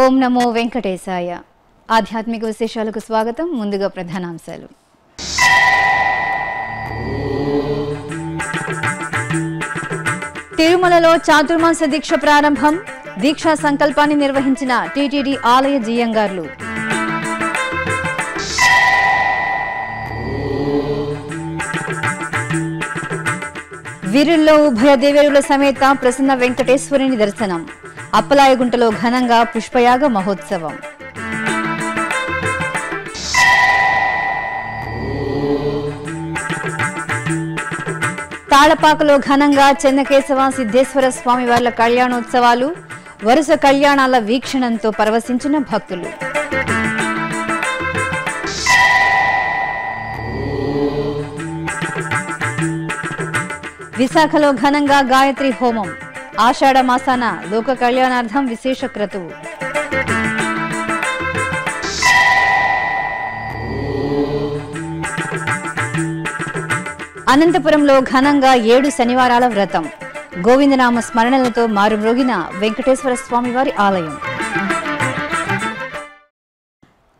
ఓం నమో వెంకటేశాయ. ఆధ్యాత్మిక విశేషాలకు స్వాగతం. ముందుగా ప్రధానాంశాలు. తిరుమలలో చాతుర్మాస దీక్ష ప్రారంభం. దీక్షా సంకల్పాన్ని నిర్వహించిన టీటీడీ ఆలయ జియంగార్లు వీరుల్లో ఉభయ దేవేరుల సమేత ప్రసన్న వెంకటేశ్వరుని దర్శనం. అప్పలాయగుంటలో ఘనంగా పుష్పయాగ మహోత్సవం. తాళపాకలో ఘనంగా చెన్నకేశవ సిద్ధేశ్వర స్వామివార్ల కళ్యాణోత్సవాలు వరుస కళ్యాణాల వీక్షణంతో పరవశించిన భక్తులు. విశాఖలో ఘనంగా గాయత్రి హోమం. ఆషాఢ మాసాన లోక కళ్యాణార్థం విశేష క్రతువు అనంతపురంలో ఘనంగా ఏడు శనివారాల వ్రతం. గోవిందనామ స్మరణలతో మారుమ్రోగిన వెంకటేశ్వర స్వామివారి ఆలయం.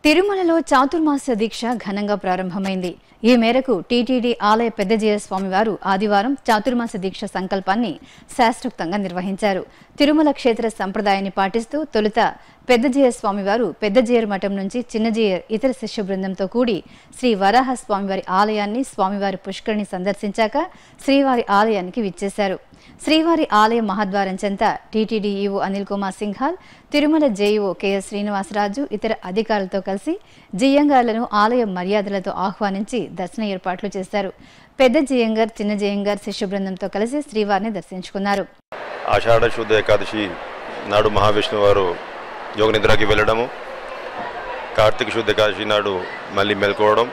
తిరుమలలో చాతుర్మాస దీక్ష ఘనంగా ప్రారంభమైంది. ఈ మేరకు టీటీడీ ఆలయ పెద్దజయ స్వామివారు ఆదివారం చాతుర్మాస దీక్ష సంకల్పాన్ని శాస్త్రోక్తంగా నిర్వహించారు. తిరుమల క్షేత్ర సంప్రదాయాన్ని పాటిస్తూ తొలుత పెద్దజయ స్వామివారు పెద్దజీయర్ మఠం నుంచి చిన్నజేయర్ ఇతర శిష్య బృందంతో కూడి శ్రీ వరాహ స్వామివారి ఆలయాన్ని స్వామివారి పుష్కరిని సందర్శించాక శ్రీవారి ఆలయానికి విచ్చేశారు. శ్రీవారి ఆలయ మహాద్వారం చెంత TTD EO Anil Kumar Singhal Tirumala JEO KS Srinivasaraju ఇతర అధికారులతో కలిసి జియ్యంగార్లను ఆలయ మర్యాదలతో ఆహ్వానించి దర్శన ఏర్పాట్లు చేశారు. పెద్ద జియ్యంగార్ చిన్న జియ్యంగార్ శిష్య బృందంతో కలిసి శ్రీవారిని దర్శించుకున్నారు. ఆషాఢ శుద్ధ ఏకాదశి నాడు మహావిష్ణువు వారు యోగ నిద్రకి వెళ్ళడము కార్తీక శుద్ధ ఏకాదశి నాడు మళ్ళీ మేల్కోవడం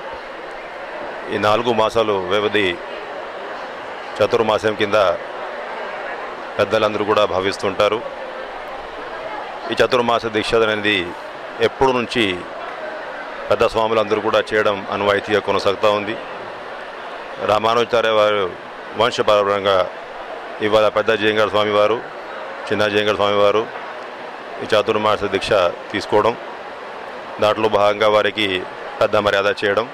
ఈ నాలుగు మాసాలు వ్యవధి చతుర్మాసం కింద పెద్దలందరూ కూడా భావిస్తుంటారు. ఈ చతుర్మాస దీక్ష అనేది ఎప్పుడు నుంచి పెద్ద స్వాములందరూ కూడా చేయడం అనువాయితీగా కొనసాగుతూ ఉంది. రామానుచార్య వారు వంశపరంగా ఇవాళ పెద్ద జయంగారు స్వామివారు చిన్న జయంగారు స్వామివారు ఈ చాతుర్మాస దీక్ష తీసుకోవడం దాంట్లో భాగంగా వారికి పెద్ద మర్యాద చేయడం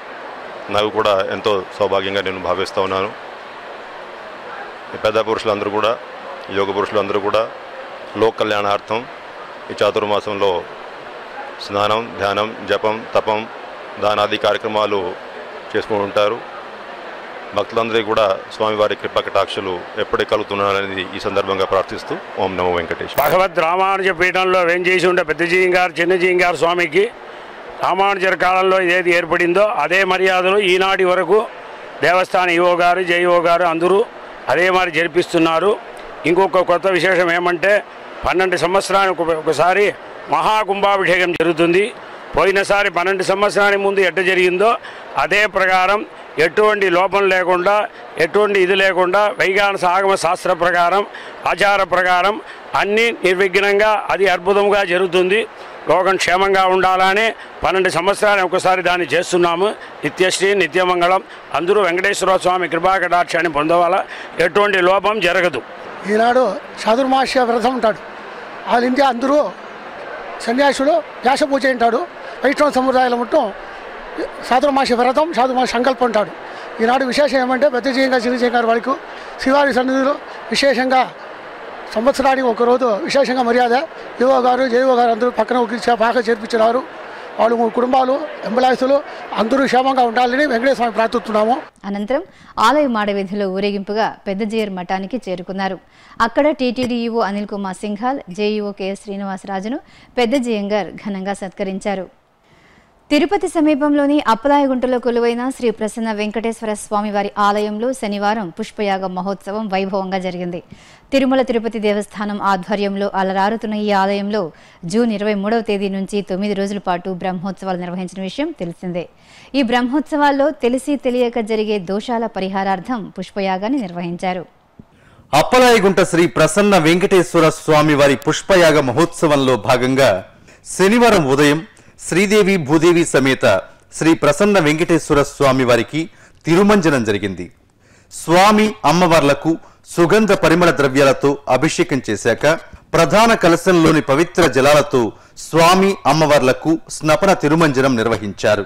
నాకు కూడా ఎంతో సౌభాగ్యంగా నేను భావిస్తూ ఉన్నాను. ఈ పెద్ద పురుషులందరూ కూడా యోగ పురుషులందరూ కూడా లోక్ కళ్యాణార్థం ఈ చాతుర్మాసంలో స్నానం ధ్యానం జపం తపం దానాది కార్యక్రమాలు చేసుకుంటూ ఉంటారు. భక్తులందరికీ కూడా స్వామివారి కృప కటాక్షలు ఎప్పటికి కలుగుతున్నారనేది ఈ సందర్భంగా ప్రార్థిస్తూ ఓం నమో వెంకటేశ్వర భగవద్ రామానుజ పీఠంలో వేంచేసి ఉండే పెద్దజీయంగారు చిన్నజీయంగారు స్వామికి రామానుజర్ కాలంలో ఏది ఏర్పడిందో అదే మర్యాదలు ఈనాటి వరకు దేవస్థాన ఈవో గారు జైఓ గారు అందరూ అదే మరి జరిపిస్తున్నారు. ఇంకొక కొత్త విశేషం ఏమంటే పన్నెండు సంవత్సరానికి ఒకసారి మహాకుంభాభిషేకం జరుగుతుంది. పోయినసారి పన్నెండు సంవత్సరానికి ముందు ఎట్ట జరిగిందో అదే ప్రకారం ఎటువంటి లోపం లేకుండా ఎటువంటి ఇది లేకుండా వైగాన సాగమ శాస్త్ర ప్రకారం ఆచార ప్రకారం అన్నీ నిర్విఘ్నంగా అది అద్భుతంగా జరుగుతుంది. రోగం క్షేమంగా ఉండాలని పన్నెండు సంవత్సరాలు ఒకసారి దాన్ని చేస్తున్నాము. నిత్యశ్రీ నిత్యమంగళం అందరూ వెంకటేశ్వర స్వామి కృపాకటాక్షాన్ని పొందవాల. ఎటువంటి లోపం జరగదు. ఈనాడు చతుర్మాస్య వ్రతం ఉంటాడు. వాళ్ళ ఇండియా అందరూ సన్యాసుడు వ్యాస పూజ ఉంటాడు. వైష్ణవ సముదాయాలు మొత్తం చాతుర్మాస వ్రతం చాతుర్మాస సంకల్పం ఉంటాడు. ఈనాడు విశేషం ఏమంటే పెద్ద జీయంగా చిన్న జీయంగారు వారికి శివారి సన్నిధిలో విశేషంగా సంవత్సరానికి ఒక రోజు విశేషంగా మర్యాద. యువ గారు జైవ గారు అందరూ పక్కన ఒక బాగా చేర్పించినారు. వాళ్ళు మూడు కుటుంబాలు ఎంబులాన్సులు అందరూ క్షేమంగా ఉండాలని వెంకటేశ్వర స్వామి ప్రార్థిస్తున్నాము. అనంతరం ఆలయ మాడవీధిలో ఊరేగింపుగా పెద్దజీయర్ మఠానికి చేరుకున్నారు. అక్కడ TTD EO Anil Kumar Singhal JEO KS శ్రీనివాసరాజును పెద్దజేయంగర్ ఘనంగా సత్కరించారు. తిరుపతి సమీపంలోని అప్పలాయగుంటలో కొలువైన శ్రీ ప్రసన్న వెంకటేశ్వర స్వామివారి ఆలయంలో శనివారం పుష్పయాగ మహోత్సవం వైభవంగా జరిగింది. తిరుమల తిరుపతి దేవస్థానం ఆధ్వర్యంలో అలరారుతున్న ఈ ఆలయంలో జూన్ ఇరవై మూడవ తేదీ నుంచి తొమ్మిది రోజుల పాటు బ్రహ్మోత్సవాలు నిర్వహించిన విషయం తెలిసిందే. ఈ బ్రహ్మోత్సవాల్లో తెలిసి తెలియక జరిగే దోషాల పరిహారార్థం పుష్పయాగాన్ని నిర్వహించారు. అప్పలాయగుంట శ్రీ ప్రసన్న వెంకటేశ్వర స్వామి వారి పుష్పయాగ మహోత్సవంలో భాగంగా శనివారం ఉదయం శ్రీదేవి భూదేవి సమేత శ్రీ ప్రసన్న వెంకటేశ్వర స్వామి వారికి తిరుమంజనం జరిగింది. స్వామి అమ్మవార్లకు సుగంధ పరిమళ ద్రవ్యాలతో అభిషేకం చేశాక ప్రధాన కలశంలోని పవిత్ర జలాలతో స్వామి అమ్మవార్లకు స్నపన తిరుమంజనం నిర్వహించారు.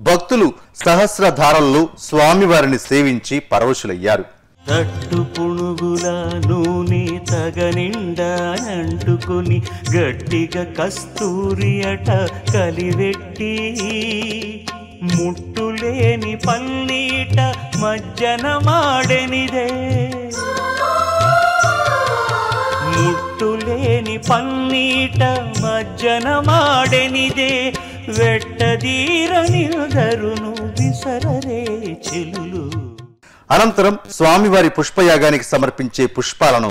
భక్తులు సహస్రధారల్లో స్వామివారిని సేవించి పరవశులయ్యారు. తట్టు పుణుగుల నూనె తగనిండానంటుకుని గట్టిగా కస్తూరి అట కలివెట్టి ముట్టులేని పన్నీట మజ్జన మాడెనిదే ముట్టులేని పన్నీట మజ్జన మాడెనిదే వెట్టదీర నిరుదరును విసరరే చెలులు. అనంతరం స్వామివారి పుష్పయాగానికి సమర్పించే పుష్పాలను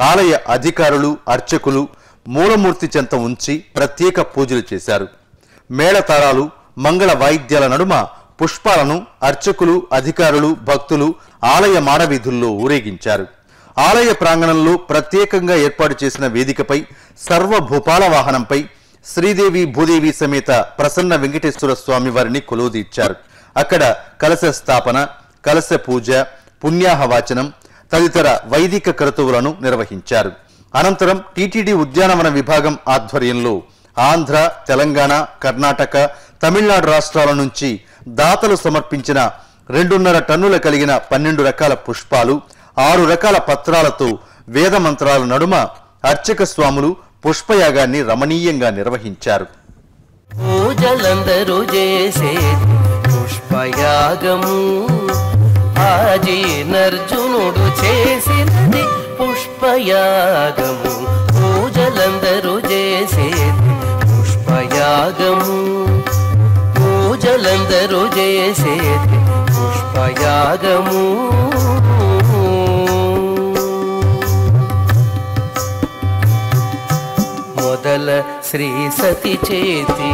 ఆలయ అధికారులు అర్చకులు మూలమూర్తి చెంత ఉంచి ప్రత్యేక పూజలు చేశారు. మేళతారాలు మంగళ వాయిద్యాల నడుమ పుష్పాలను అర్చకులు అధికారులు భక్తులు ఆలయ మాడవీధుల్లో ఊరేగించారు. ఆలయ ప్రాంగణంలో ప్రత్యేకంగా ఏర్పాటు చేసిన వేదికపై సర్వ భూపాల వాహనంపై శ్రీదేవి భూదేవి సమేత ప్రసన్న వెంకటేశ్వర స్వామి వారిని కొలువుదీర్చారు. అక్కడ కలశ స్థాపన కలశ పూజ పుణ్యాహవాచనం తదితర వైదిక క్రతువులను నిర్వహించారు. అనంతరం టీటీడీ ఉద్యానవన విభాగం ఆధ్వర్యంలో ఆంధ్ర తెలంగాణ కర్ణాటక తమిళనాడు రాష్ట్రాల నుంచి దాతలు సమర్పించిన రెండున్నర టన్నుల కలిగిన పన్నెండు రకాల పుష్పాలు ఆరు రకాల పత్రాలతో వేద మంత్రాల నడుమ అర్చక స్వాములు పుష్పయాగాన్ని రమణీయంగా నిర్వహించారు. పూజలందరూ చేసే పుష్పయాగము. ఆజీనర్జునుడు చేసినది పుష్పయాగము పూజలందరూ చేసేది పుష్పయాగము. పూజలందరూ చేసేది పుష్పయాగము. మొదల శ్రీ సతి చేతి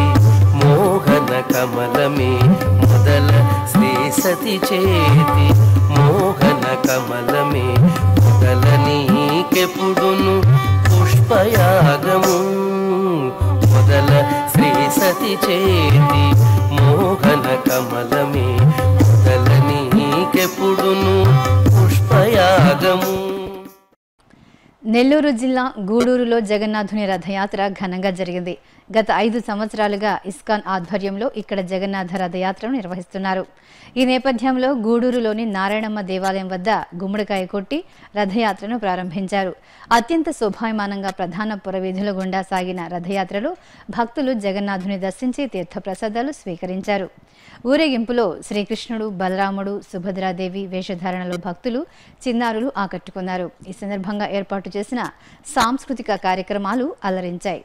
మోహన కమలమే మొదల శ్రీ సతి చేతి మోహన కమలమే మొదల నీకెప్పుడును పుష్పయాగము. మొదల శ్రీ సతి చేతి మోహన కమలమే మొదల నీకెప్పుడును పుష్పయాగము. నెల్లూరు జిల్లా గూడూరులో జగన్నాథుని రథయాత్ర ఘనంగా జరిగింది. గత ఐదు సంవత్సరాలుగా ఇస్కాన్ ఆధ్వర్యంలో ఇక్కడ జగన్నాథ రథయాత్రను నిర్వహిస్తున్నారు. ఈ నేపథ్యంలో గూడూరులోని నారాయణమ్మ దేవాలయం వద్ద గుమ్మడికాయ కొట్టి రథయాత్రను ప్రారంభించారు. అత్యంత శోభాయమానంగా ప్రధాన పురవీధుల గుండా సాగిన రథయాత్రలో భక్తులు జగన్నాథుని దర్శించి తీర్థప్రసాదాలు స్వీకరించారు. ఊరేగింపులో శ్రీకృష్ణుడు బలరాముడు సుభద్రాదేవి వేషధారణలో భక్తులు చిన్నారులు ఆకట్టుకున్నారు. ఈ సందర్భంగా ఏర్పాటు చేసిన సాంస్కృతిక కార్యక్రమాలు అలరించాయి.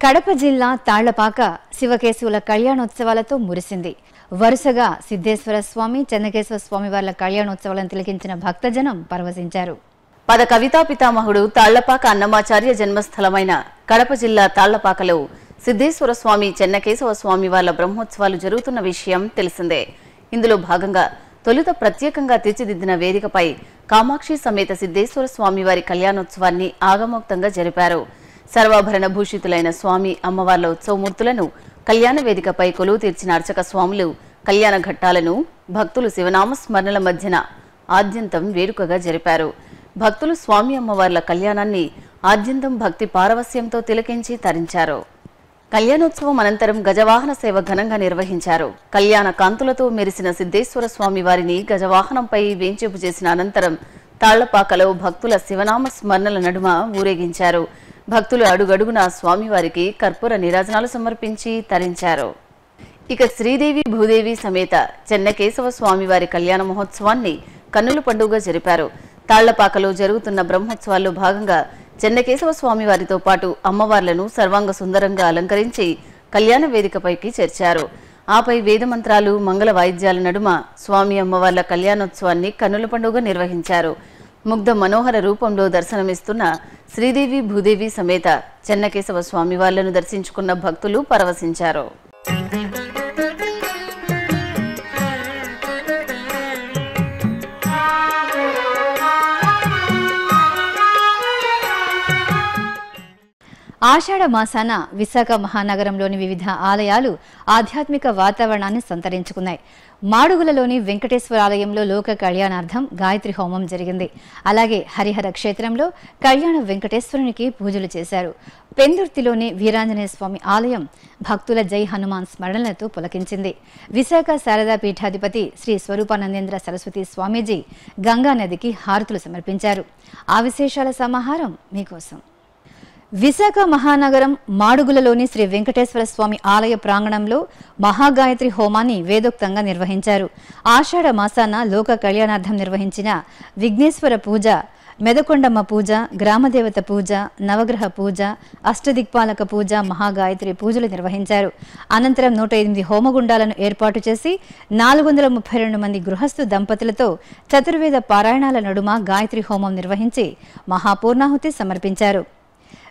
కడప జిల్లా తాళ్ళపాక శివకేశవుల కళ్యాణోత్సవాలతో మురిసింది. వరుసగా సిద్ధేశ్వర స్వామి చెన్నకేశ్వర స్వామి వార్ల కళ్యాణోత్సవాలను తిలకించిన భక్తజనం పరవశించారు. పద కవితా పితామహుడు తాళ్ళపాక అన్నమాచార్య జన్మస్థలమైన కడప జిల్లా తాళ్ళపాకలో సిద్ధేశ్వర స్వామి చెన్నకేశవ స్వామి వార్ల బ్రహ్మోత్సవాలు జరుగుతున్న విషయం తెలిసిందే. ఇందులో భాగంగా తొలుత ప్రత్యేకంగా తీర్చిదిద్దిన వేదికపై కామాక్షి సమేత సిద్ధేశ్వర స్వామివారి కళ్యాణోత్సవాన్ని ఆగమోక్తంగా జరిపారు. సర్వాభరణ భూషితులైన స్వామి అమ్మవార్ల ఉత్సవమూర్తులను కళ్యాణ వేదికపై కొలువు తీర్చిన అర్చక స్వాములు కళ్యాణ ఘట్టాలను భక్తులు శివనామ స్మరణల మధ్యన ఆద్యంతం వేడుకగా జరిపారు. భక్తులు స్వామి అమ్మవార్ల కళ్యాణాన్ని ఆద్యంతం భక్తి పారవస్యంతో తిలకించి తరించారు. కళ్యాణోత్సవం అనంతరం గజవాహన సేవ ఘనంగా నిర్వహించారు. కళ్యాణ కాంతులతో మెరిసిన సిద్ధేశ్వర స్వామి వారిని గజవాహనంపై వేంచేపు చేసిన అనంతరం తాళ్ళపాకలో భక్తుల శివనామ స్మరణల నడుమ ఊరేగించారు. భక్తులు అడుగడుగున స్వామివారికి కర్పూర నీరాజనాలు సమర్పించి తరించారు. ఇక శ్రీదేవి భూదేవి సమేత చెన్నకేశవ స్వామివారి కళ్యాణ మహోత్సవాన్ని కన్నుల పండుగ జరిపారు. తాళ్ళపాకలో జరుగుతున్న బ్రహ్మోత్సవాల్లో భాగంగా చెన్నకేశవ స్వామివారితో పాటు అమ్మవార్లను సర్వాంగ సుందరంగా అలంకరించి కళ్యాణ వేదికపైకి చేర్చారు. ఆపై వేదమంత్రాలు మంగళ వాయిద్యాల నడుమ స్వామి అమ్మవార్ల కళ్యాణోత్సవాన్ని కన్నుల పండుగ నిర్వహించారు. ముగ్ధ మనోహర రూపంలో దర్శనమిస్తున్న శ్రీదేవి భూదేవి సమేత చెన్నకేశవ స్వామివార్లను దర్శించుకున్న భక్తులు పరవశించారు. ఆషాఢ మాసాన విశాఖ మహానగరంలోని వివిధ ఆలయాలు ఆధ్యాత్మిక వాతావరణాన్ని సంతరించుకున్నాయి. మాడుగులలోని వెంకటేశ్వర ఆలయంలో లోక కళ్యాణార్థం గాయత్రి హోమం జరిగింది. అలాగే హరిహర క్షేత్రంలో కళ్యాణ వెంకటేశ్వరునికి పూజలు చేశారు. పెందుర్తిలోని వీరాంజనేయ స్వామి ఆలయం భక్తుల జై హనుమాన్ స్మరణలతో పులకించింది. విశాఖ శారదా పీఠాధిపతి శ్రీ స్వరూపానందేంద్ర సరస్వతి స్వామీజీ గంగా నదికి హారతులు సమర్పించారు. ఆ విశేషాల సమాహారం మీకోసం. విశాఖ మహానగరం మాడుగులలోని శ్రీ వెంకటేశ్వర స్వామి ఆలయ ప్రాంగణంలో మహాగాయత్రి హోమాన్ని వేదోక్తంగా నిర్వహించారు. ఆషాఢ మాసాన లోక కళ్యాణార్థం నిర్వహించిన విఘ్నేశ్వర పూజ మెదకొండమ్మ పూజ గ్రామదేవత పూజ నవగ్రహ పూజ అష్టదిక్పాలక పూజ మహాగాయత్రి పూజలు నిర్వహించారు. అనంతరం నూట ఎనిమిది హోమగుండాలను ఏర్పాటు చేసి నాలుగు వందల ముప్పై రెండు మంది గృహస్థు దంపతులతో చతుర్వేద పారాయణాల నడుమ గాయత్రి హోమం నిర్వహించి మహాపూర్ణాహుతి సమర్పించారు.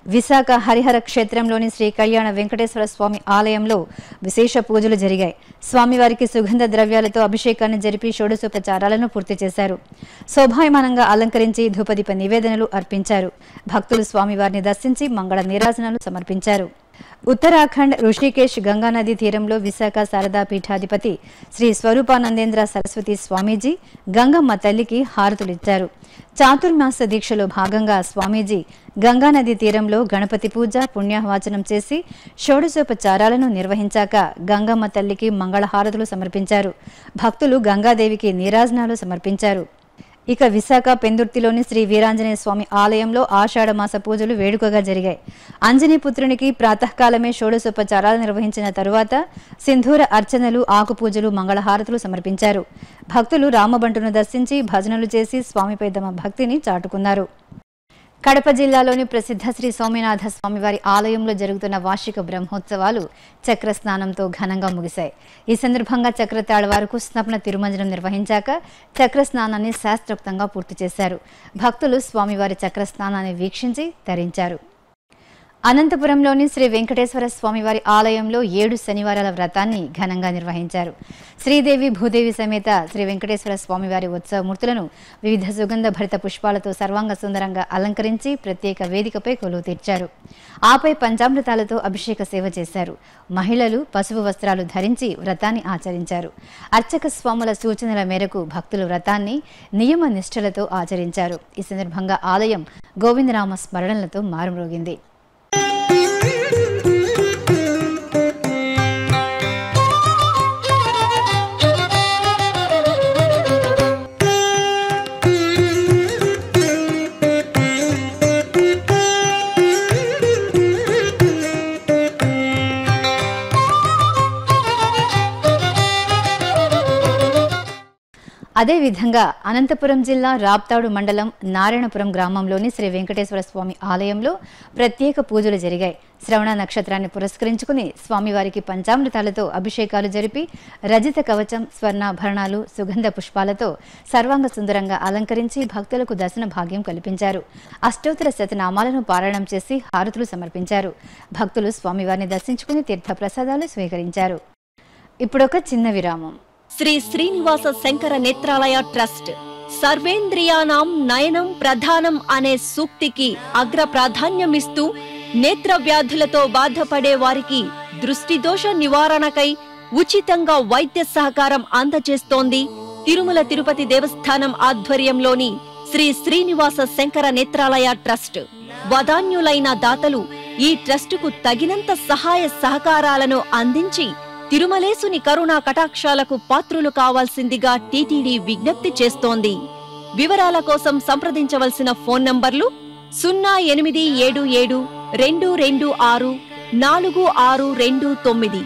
విశాఖ హరిహర క్షేత్రంలోని శ్రీ కళ్యాణ వెంకటేశ్వర స్వామి ఆలయంలో విశేష పూజలు జరిగాయి. స్వామివారికి సుగంధ ద్రవ్యాలతో అభిషేకాన్ని జరిపి షోడశోపచారాలను పూర్తి చేశారు. శోభాయమానంగా అలంకరించి ధూపదీప నివేదనలు అర్పించారు. భక్తులు స్వామివారిని దర్శించి మంగళ నీరాజనాలు సమర్పించారు. ఉత్తరాఖండ్ ఋషికేశ్ గంగానది తీరంలో విశాఖ శారదా పీఠాధిపతి శ్రీ స్వరూపానందేంద్ర సరస్వతి స్వామీజీ గంగమ్మ తల్లికి హారతులిచ్చారు. చాతుర్మాస దీక్షలో భాగంగా స్వామీజీ గంగానది తీరంలో గణపతి పూజ పుణ్యవాచనం చేసి షోడశోపచారాలను నిర్వహించాక గంగమ్మ తల్లికి మంగళహారతులు సమర్పించారు. భక్తులు గంగాదేవికి నీరాజనాలు సమర్పించారు. ఇక విశాఖ పెందుర్తిలోని శ్రీ వీరాంజనేయ స్వామి ఆలయంలో ఆషాఢ మాస పూజలు వేడుకగా జరిగాయి. అంజనీ పుత్రునికి ప్రాతకాలమే షోడశోపచారాలు నిర్వహించిన తరువాత సింధూర అర్చనలు ఆకుపూజలు మంగళహారతులు సమర్పించారు. భక్తులు రామబంటును దర్శించి భజనలు చేసి స్వామిపై తమ భక్తిని చాటుకున్నారు. కడప జిల్లాలోని ప్రసిద్ధ శ్రీ సోమనాథ స్వామివారి ఆలయంలో జరుగుతున్న వార్షిక బ్రహ్మోత్సవాలు చక్ర స్నానంతో ఘనంగా ముగిశాయి. ఈ సందర్భంగా చక్ర తాళవారుకు స్నపన తిరుమంజనం నిర్వహించాక చక్ర స్నానాన్ని శాస్త్రోక్తంగా పూర్తి చేశారు. భక్తులు స్వామివారి చక్ర స్నానాన్ని వీక్షించి తరించారు. అనంతపురంలోని శ్రీ వెంకటేశ్వర స్వామివారి ఆలయంలో ఏడు శనివారాల వ్రతాన్ని ఘనంగా నిర్వహించారు. శ్రీదేవి భూదేవి సమేత శ్రీ వెంకటేశ్వర స్వామివారి ఉత్సవమూర్తులను వివిధ సుగంధ భరిత పుష్పాలతో సర్వాంగ సుందరంగా అలంకరించి ప్రత్యేక వేదికపై కొలువు తీర్చారు. ఆపై పంచామృతాలతో అభిషేక సేవ చేశారు. మహిళలు పసుపు వస్త్రాలు ధరించి వ్రతాన్ని ఆచరించారు. అర్చక స్వాముల సూచనల మేరకు భక్తులు వ్రతాన్ని నియమ నిష్ఠలతో ఆచరించారు. ఈ సందర్భంగా ఆలయం గోవిందరామ స్మరణలతో మారుమ్రోగింది. అదేవిధంగా అనంతపురం జిల్లా రాప్తాడు మండలం నారాయణపురం గ్రామంలోని శ్రీ వెంకటేశ్వర స్వామి ఆలయంలో ప్రత్యేక పూజలు జరిగాయి. శ్రవణ నక్షత్రాన్ని పురస్కరించుకుని స్వామివారికి పంచామృతాలతో అభిషేకాలు జరిపి రజిత కవచం స్వర్ణాభరణాలు సుగంధ పుష్పాలతో సర్వాంగ సుందరంగా అలంకరించి భక్తులకు దర్శన భాగ్యం కల్పించారు. అష్టోత్తర శతనామాలను పారాయణం చేసి హారతులు సమర్పించారు. భక్తులు స్వామివారిని దర్శించుకుని తీర్థ ప్రసాదాలు స్వీకరించారు. ఇప్పుడొక చిన్న విరామం. శ్రీ శ్రీనివాస శంకర నేత్రాలయ ట్రస్ట్. సర్వేంద్రియానాం నయనం ప్రధానం అనే సూక్తికి అగ్ర ప్రాధాన్యమిస్తూ నేత్ర వ్యాధులతో బాధపడే వారికి దృష్టి దోష నివారణకై ఉచితంగా వైద్య సహకారం అందజేస్తోంది. తిరుమల తిరుపతి దేవస్థానం ఆధ్వర్యంలోని శ్రీ శ్రీనివాస శంకర నేత్రాలయ ట్రస్ట్. వదాన్యులైన దాతలు ఈ ట్రస్టుకు తగినంత సహాయ సహకారాలను అందించి తిరుమలేసుని కరుణా కటాక్షాలకు పాత్రులు కావాల్సిందిగా టీటీడీ విజ్ఞప్తి చేస్తోంది. వివరాల కోసం సంప్రదించవలసిన ఫోన్ నంబర్లు సున్నా ఎనిమిది ఏడు ఏడు రెండు రెండు ఆరు నాలుగు ఆరు రెండు తొమ్మిది.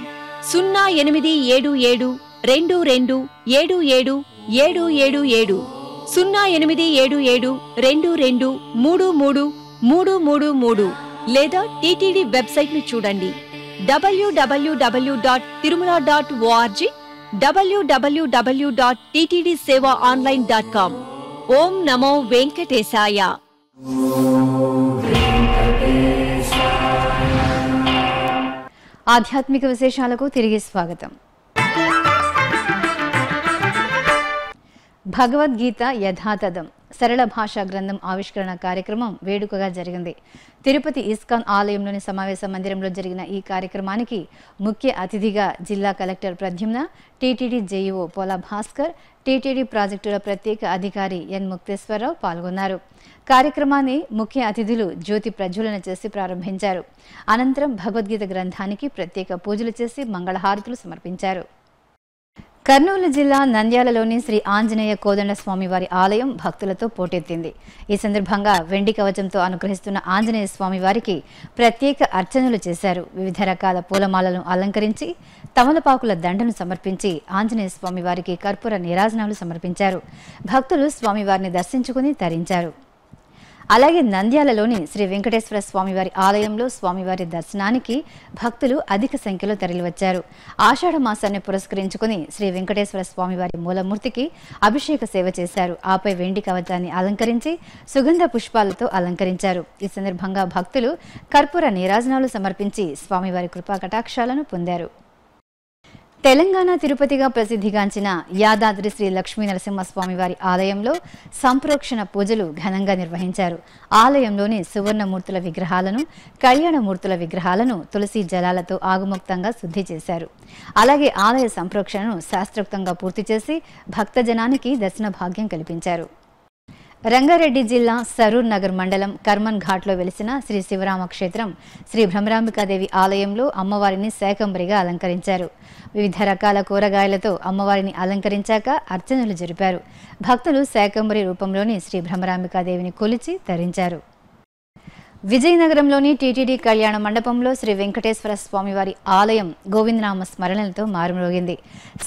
సున్నా ఎనిమిది ఏడు ఏడు రెండు రెండు ఏడు ఏడు ఏడు ఏడు. ఏడు సున్నా ఎనిమిది ఏడు ఏడు రెండు రెండు మూడు మూడు మూడు మూడు మూడు. లేదా టీటీడీ వెబ్సైట్ను చూడండి. W W W dot Tirumala dot ORG డబ్ల్యూడబ్ల్యూడబ్ల్యూ డాట్ టీటీడీ సేవ ఆన్లైన్ డాట్ కామ్ ఓం నమో వెంకటేశాయ ఆధ్యాత్మిక విశేషాలకు తిరిగి స్వాగతం. భగవద్గీత యథాతథం. సరళ భాషా గ్రంథం ఆవిష్కరణ కార్యక్రమం వేడుకగా జరిగింది. తిరుపతి ఇస్కాన్ ఆలయంలోని సమావేశ మందిరంలో జరిగిన ఈ కార్యక్రమానికి ముఖ్య అతిథిగా జిల్లా collector Pradyumna TTD JEO Pola Bhaskar TTD ప్రాజెక్టుల ప్రత్యేక అధికారి ఎన్ ముక్తేశ్వరరావు పాల్గొన్నారు. కార్యక్రమాన్ని ముఖ్య అతిథులు జ్యోతి ప్రజ్వలన చేసి ప్రారంభించారు. అనంతరం భగవద్గీత గ్రంథానికి ప్రత్యేక పూజలు చేసి మంగళహారతులు సమర్పించారు. కర్నూలు జిల్లా నంద్యాలలోని శ్రీ ఆంజనేయ కోదండ స్వామి వారి ఆలయం భక్తులతో పోటెత్తింది. ఈ సందర్భంగా వెండి కవచంతో అనుగ్రహిస్తున్న ఆంజనేయ స్వామి వారికి ప్రత్యేక అర్చనలు చేశారు. వివిధ రకాల పూలమాలను అలంకరించి తమలపాకుల దండను సమర్పించి ఆంజనేయ స్వామి వారికి కర్పూర నీరాజనాలు సమర్పించారు. భక్తులు స్వామివారిని దర్శించుకుని తరించారు. అలాగే నంద్యాలలోని శ్రీ వెంకటేశ్వర స్వామివారి ఆలయంలో స్వామివారి దర్శనానికి భక్తులు అధిక సంఖ్యలో తరలివచ్చారు. ఆషాఢ మాసాన్ని పురస్కరించుకుని శ్రీ వెంకటేశ్వర స్వామివారి మూలమూర్తికి అభిషేక సేవ చేశారు. ఆపై వెండి కవచాన్ని అలంకరించి సుగంధ పుష్పాలతో అలంకరించారు. ఈ సందర్భంగా భక్తులు కర్పూర నీరాజనాలు సమర్పించి స్వామివారి కృపా కటాక్షాలను పొందారు. తెలంగాణ తిరుపతిగా ప్రసిద్ధిగాంచిన యాదాద్రి శ్రీ లక్ష్మీ నరసింహస్వామి వారి ఆలయంలో సంప్రోక్షణ పూజలు ఘనంగా నిర్వహించారు. ఆలయంలోని సువర్ణమూర్తుల విగ్రహాలను కళ్యాణమూర్తుల విగ్రహాలను తులసి జలాలతో ఆగుముక్తంగా శుద్ధి చేశారు. అలాగే ఆలయ సంప్రోక్షణను శాస్త్రోక్తంగా పూర్తి చేసి భక్తజనానికి దర్శన భాగ్యం కల్పించారు. రంగారెడ్డి జిల్లా సరూర్ నగర్ మండలం కర్మన్ ఘాట్లో వెలిసిన శ్రీ శివరామ క్షేత్రం శ్రీ భ్రమరాంబికాదేవి ఆలయంలో అమ్మవారిని శాకంబరిగా అలంకరించారు. వివిధ రకాల కూరగాయలతో అమ్మవారిని అలంకరించాక అర్చనలు జరిపారు. భక్తులు శాకంబరి రూపంలోని శ్రీ భ్రమరాంబికాదేవిని కొలిచి ధరించారు. విజయనగరంలోని టీటీడీ కళ్యాణ మండపంలో శ్రీ వెంకటేశ్వర స్వామివారి ఆలయం గోవిందనామ స్మరణలతో మారుమ్రోగింది.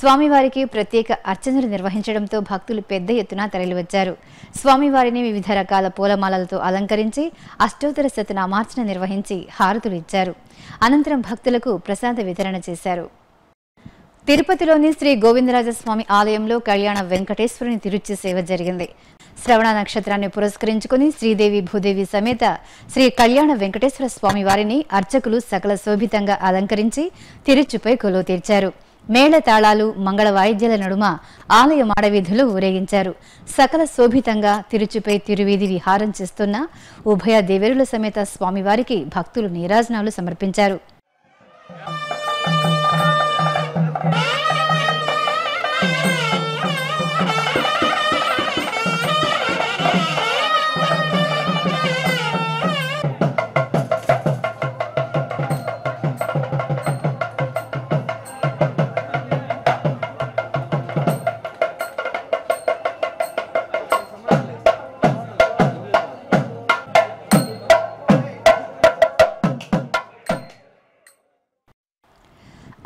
స్వామివారికి ప్రత్యేక అర్చనలు నిర్వహించడంతో భక్తులు పెద్ద ఎత్తున తరలివచ్చారు. స్వామివారిని వివిధ రకాల పూలమాలలతో అలంకరించి అష్టోత్తర శతనామార్చన నిర్వహించి హారతులు ఇచ్చారు. అనంతరం భక్తులకు ప్రసాద వితరణ చేశారు. తిరుపతిలోని శ్రీ గోవిందరాజస్వామి ఆలయంలో కళ్యాణ వెంకటేశ్వరుని తిరుచి సేవ జరిగింది. శ్రవణ నక్షత్రాన్ని పురస్కరించుకుని శ్రీదేవి భూదేవి సమేత శ్రీ కళ్యాణ వెంకటేశ్వర స్వామి వారిని అర్చకులు సకల శోభితంగా అలంకరించి తిరుచుపై కొలువు తీర్చారు. మేళ తాళాలు మంగళ వాయిద్యాల నడుమ ఆలయ మాడవీధులు ఊరేగించారు. సకల శోభితంగా తిరుచుపై తిరువీధి విహారం చేస్తున్న ఉభయ దేవేరుల సమేత స్వామివారికి భక్తులు నీరాజనాలు సమర్పించారు.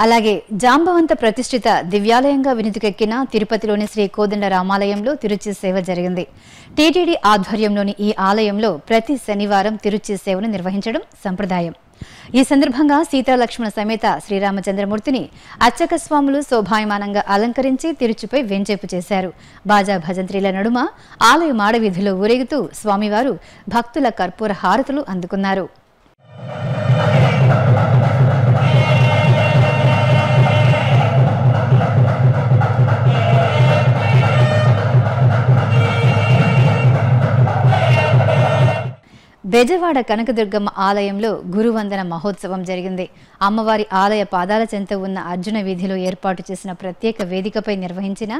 అలాగే జాంబవంత ప్రతిష్ఠిత దివ్యాలయంగా వినితికెక్కిన తిరుపతిలోని శ్రీ కోదండ రామాలయంలో తిరుచి సేవ జరిగింది. టీటీడీ ఆధ్వర్యంలోని ఈ ఆలయంలో ప్రతి శనివారం తిరుచి సేవను నిర్వహించడం సంప్రదాయం. ఈ సందర్భంగా సీతాలక్ష్మణ సమేత శ్రీరామచంద్రమూర్తిని అర్చక స్వాములు శోభాయమానంగా అలంకరించి తిరుచుపై వెంచేపు చేశారు. బాజా భజంత్రీల నడుమ ఆలయ మాడవీధిలో ఊరేగుతూ స్వామివారు భక్తుల కర్పూర హారతులు అందుకున్నారు. బెజవాడ కనకదుర్గమ్మ ఆలయంలో గురువందన మహోత్సవం జరిగింది. అమ్మవారి ఆలయ పాదాల చెంత ఉన్న అర్జున వీధిలో ఏర్పాటు చేసిన ప్రత్యేక వేదికపై నిర్వహించిన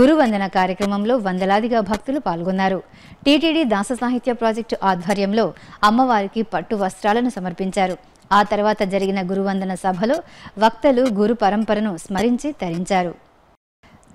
గురువందన కార్యక్రమంలో వందలాదిగా భక్తులు పాల్గొన్నారు. టీటీడీ దాస సాహిత్య ప్రాజెక్టు ఆధ్వర్యంలో అమ్మవారికి పట్టు వస్త్రాలను సమర్పించారు. ఆ తర్వాత జరిగిన గురువందన సభలో వక్తలు గురు పరంపరను స్మరించి తరించారు.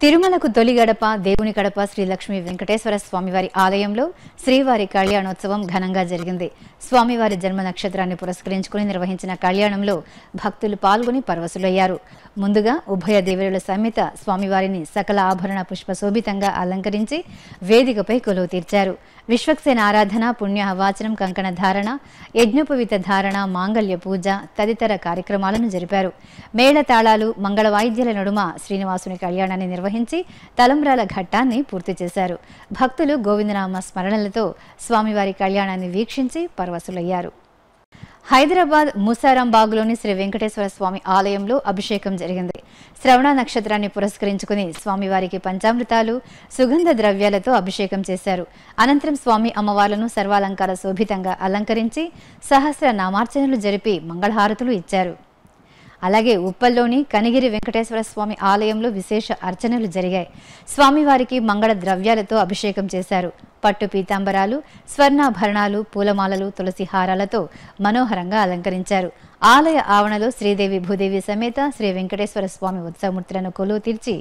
తిరుమలకు తొలి గడప దేవుని గడప శ్రీ లక్ష్మీ వెంకటేశ్వర స్వామివారి ఆలయంలో శ్రీవారి కళ్యాణోత్సవం ఘనంగా జరిగింది. స్వామివారి జన్మ నక్షత్రాన్ని పురస్కరించుకుని నిర్వహించిన కళ్యాణంలో భక్తులు పాల్గొని పరవశులయ్యారు. ముందుగా ఉభయ దేవరుల సమేత స్వామివారిని సకల ఆభరణ పుష్ప శోభితంగా అలంకరించి వేదికపై కొలువు తీర్చారు. విశ్వక్సేన ఆరాధన పుణ్య వాచనం కంకణ ధారణ యజ్ఞోపవిత ధారణ మాంగళ్య పూజ తదితర కార్యక్రమాలను జరిపారు. మేళ తాళాలు మంగళ వాయిద్యాల నడుమ శ్రీనివాసుని కళ్యాణాన్ని నిర్వహించి తలంబ్రాల ఘట్టాన్ని పూర్తి చేశారు. భక్తులు గోవిందనామ స్మరణలతో స్వామివారి కళ్యాణాన్ని వీక్షించి పరవశులయ్యారు. హైదరాబాద్ ముసారాంబాగ్లోని శ్రీ వెంకటేశ్వర స్వామి ఆలయంలో అభిషేకం జరిగింది. శ్రవణ నక్షత్రాన్ని పురస్కరించుకుని స్వామివారికి పంచామృతాలు సుగంధ ద్రవ్యాలతో అభిషేకం చేశారు. అనంతరం స్వామి అమ్మవార్లను సర్వాలంకార శోభితంగా అలంకరించి సహస్ర నామార్చనలు జరిపి మంగళహారతులు ఇచ్చారు. అలాగే ఉప్పల్లోని కనిగిరి వెంకటేశ్వర స్వామి ఆలయంలో విశేష అర్చనలు జరిగాయి. స్వామివారికి మంగళ ద్రవ్యాలతో అభిషేకం చేశారు. పట్టు పీతాంబరాలు స్వర్ణాభరణాలు పూలమాలలు తులసి హారాలతో మనోహరంగా అలంకరించారు. ఆలయ ఆవరణలో శ్రీదేవి భూదేవి సమేత శ్రీ వెంకటేశ్వర స్వామి ఉత్సవమూర్తులను కొలువు తీర్చి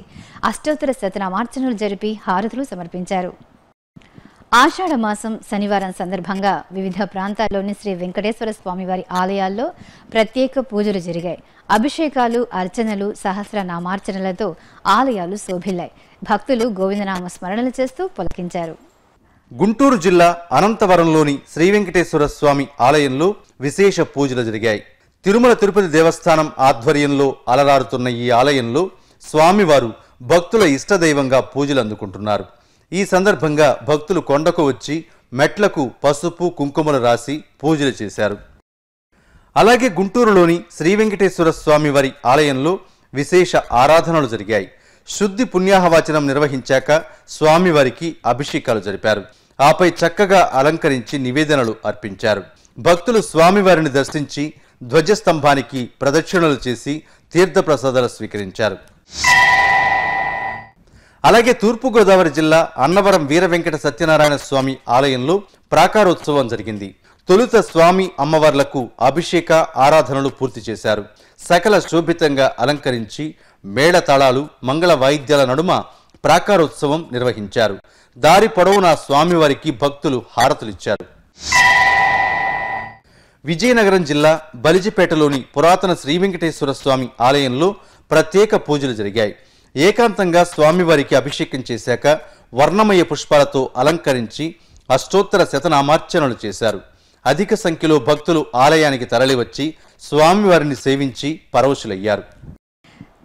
అష్టోత్తర శతనామార్చనలు జరిపి హారతులు సమర్పించారు. ఆషాఢ మాసం శనివారం సందర్భంగా వివిధ ప్రాంతాల్లోని శ్రీ వెంకటేశ్వర స్వామివారి ఆలయాల్లో ప్రత్యేక పూజలు జరిగాయి. అభిషేకాలు అర్చనలు సహస్ర నామార్చనలతో ఆలయాలు శోభిల్లాయి. భక్తులు గోవిందనామ స్మరణలు చేస్తూ పులకించారు. గుంటూరు జిల్లా అనంతవరంలోని శ్రీ వెంకటేశ్వర స్వామి ఆలయంలో విశేష పూజలు జరిగాయి. తిరుమల తిరుపతి దేవస్థానం ఆధ్వర్యంలో అలరారుతున్న ఈ ఆలయంలో స్వామివారు భక్తుల ఇష్టదైవంగా పూజలు అందుకుంటున్నారు. ఈ సందర్భంగా భక్తులు కొండకు వచ్చి మెట్లకు పసుపు కుంకుమలు రాసి పూజలు చేశారు. అలాగే గుంటూరులోని శ్రీ వెంకటేశ్వర స్వామి వారి ఆలయంలో విశేష ఆరాధనలు జరిగాయి. శుద్ధి పుణ్యాహవాచనం నిర్వహించాక స్వామివారికి అభిషేకాలు జరిపారు. ఆపై చక్కగా అలంకరించి నివేదనలు అర్పించారు. భక్తులు స్వామివారిని దర్శించి ధ్వజస్తంభానికి ప్రదక్షిణలు చేసి తీర్థప్రసాదాలు స్వీకరించారు. అలాగే తూర్పుగోదావరి జిల్లా అన్నవరం వీర వెంకట సత్యనారాయణ స్వామి ఆలయంలో ప్రాకారోత్సవం జరిగింది. తొలుత స్వామి అమ్మవార్లకు అభిషేక ఆరాధనలు పూర్తి చేశారు. సకల శోభితంగా అలంకరించి మేళతాళాలు మంగళ వాయిద్యాల నడుమ ప్రాకారోత్సవం నిర్వహించారు. దారి పొడవునా స్వామివారికి భక్తులు హారతులిచ్చారు. విజయనగరం జిల్లా బలిజిపేటలోని పురాతన శ్రీ వెంకటేశ్వర స్వామి ఆలయంలో ప్రత్యేక పూజలు జరిగాయి. ఏకాంతంగా స్వామివారికి అభిషేకం చేశాక వర్ణమయ పుష్పాలతో అలంకరించి అష్టోత్తర శతనామార్చనలు చేశారు. అధిక సంఖ్యలో భక్తులు ఆలయానికి తరలివచ్చి స్వామివారిని సేవించి పరవశులయ్యారు.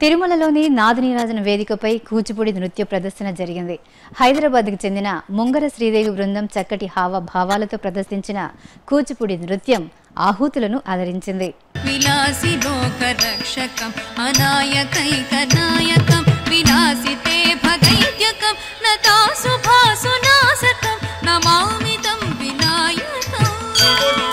తిరుమలలోని నాదనీరాజన వేదికపై కూచిపూడి నృత్య ప్రదర్శన జరిగింది. హైదరాబాద్కు చెందిన ముంగర శ్రీదేవి బృందం చక్కటి హావభావాలతో ప్రదర్శించిన కూచిపూడి నృత్యం ఆహూతులను ఆదరించింది विनाशिते भगैत्यकं न तासु भासु नासतं नमामि तं विनायकम्।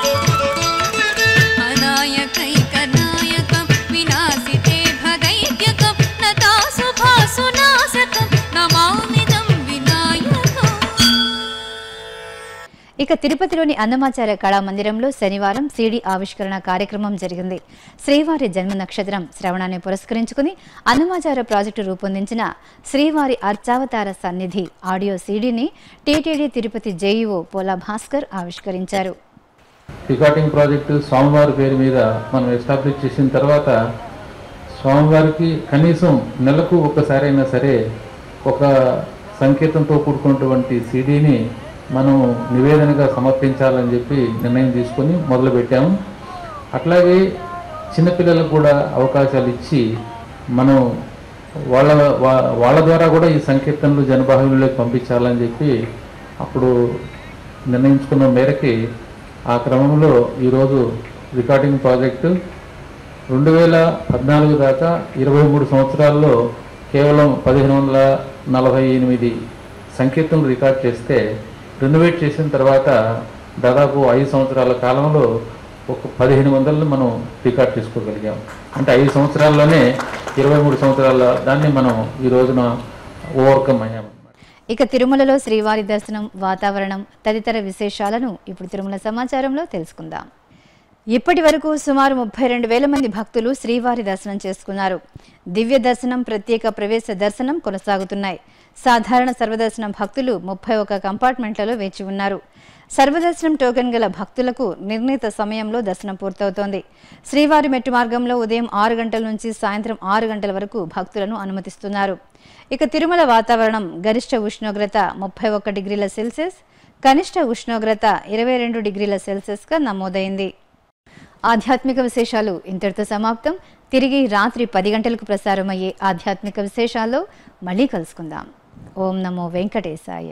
ఇక తిరుపతిలోని అన్నమాచార్య కళామందిరంలో శనివారం సీడీ ఆవిష్కరణ కార్యక్రమం జరిగింది. శ్రీవారి జన్మ నక్షత్రం శ్రవణాన్ని పురస్కరించుకుని అన్నమాచార్య ప్రాజెక్టు రూపొందించిన శ్రీవారి అర్చావతార సన్నిధి ఆడియో సీడీని టీటీడీ తిరుపతి జేఈఓ పోలా భాస్కర్ ఆవిష్కరించారు. రికార్డింగ్ ప్రాజెక్టు స్వామివారి పేరు మీద మనం ఎస్టాబ్లిష్ చేసిన తర్వాత స్వామివారికి కనీసం నెలకు ఒకసారైనా సరే ఒక సంకేతంతో కూడుకున్నటువంటి సీడీని మనం నివేదనగా సమర్పించాలని చెప్పి నిర్ణయం తీసుకొని మొదలుపెట్టాము. అట్లాగే చిన్నపిల్లలకు కూడా అవకాశాలు ఇచ్చి మనం వాళ్ళ వాళ్ళ ద్వారా కూడా ఈ సంకీర్తనలు జనబాహుల్యంలోకి పంపించాలని చెప్పి అప్పుడు నిర్ణయించుకున్న మేరకి ఆ క్రమంలో ఈరోజు రికార్డింగ్ ప్రాజెక్టు రెండు వేల పద్నాలుగు దాకా ఇరవై మూడు సంవత్సరాల్లో కేవలం పదిహేను వందల నలభై ఎనిమిది సంకీర్తనలు రికార్డ్ చేస్తే రెనోవేట్ చేసిన తర్వాత దాదాపు ఐదు సంవత్సరాల కాలంలో ఒక పదిహేను వందలను మనం రికార్డ్ చేసుకోగలిగాం. అంటే ఐదు సంవత్సరాల్లోనే ఇరవై మూడు సంవత్సరాల దాన్ని మనం ఈ రోజున ఓవర్కమ్ అయ్యాము ఇక తిరుమలలో శ్రీవారి దర్శనం వాతావరణం తదితర విశేషాలను ఇప్పుడు తిరుమల సమాచారంలో తెలుసుకుందాం. ఇప్పటి వరకు సుమారు ముప్పై రెండు వేల మంది భక్తులు శ్రీవారి దర్శనం చేసుకున్నారు. దివ్య దర్శనం ప్రత్యేక ప్రవేశ దర్శనం కొనసాగుతున్నాయి. సాధారణ సర్వదర్శనం భక్తులు ముప్పై ఒక కంపార్ట్మెంట్లలో వేచి ఉన్నారు. సర్వదర్శనం టోకెన్ గల భక్తులకు నిర్ణీత సమయంలో దర్శనం పూర్తవుతోంది. శ్రీవారి మెట్టు మార్గంలో ఉదయం ఆరు గంటల నుంచి సాయంత్రం ఆరు గంటల వరకు భక్తులను అనుమతిస్తున్నారు. ఇక తిరుమల వాతావరణం గరిష్ట ఉష్ణోగ్రత ముప్పై ఒక్క డిగ్రీల సెల్సియస్ కనిష్ట ఉష్ణోగ్రత ఇరవై రెండు డిగ్రీల సెల్సియస్గా నమోదైంది. ఆధ్యాత్మిక విశేషాలు ఇంతటితో సమాప్తం. తిరిగి రాత్రి పది గంటలకు ప్రసారమయ్యే ఆధ్యాత్మిక విశేషాల్లో మళ్ళీ కలుసుకుందాం. ఓం నమో వెంకటేశాయ.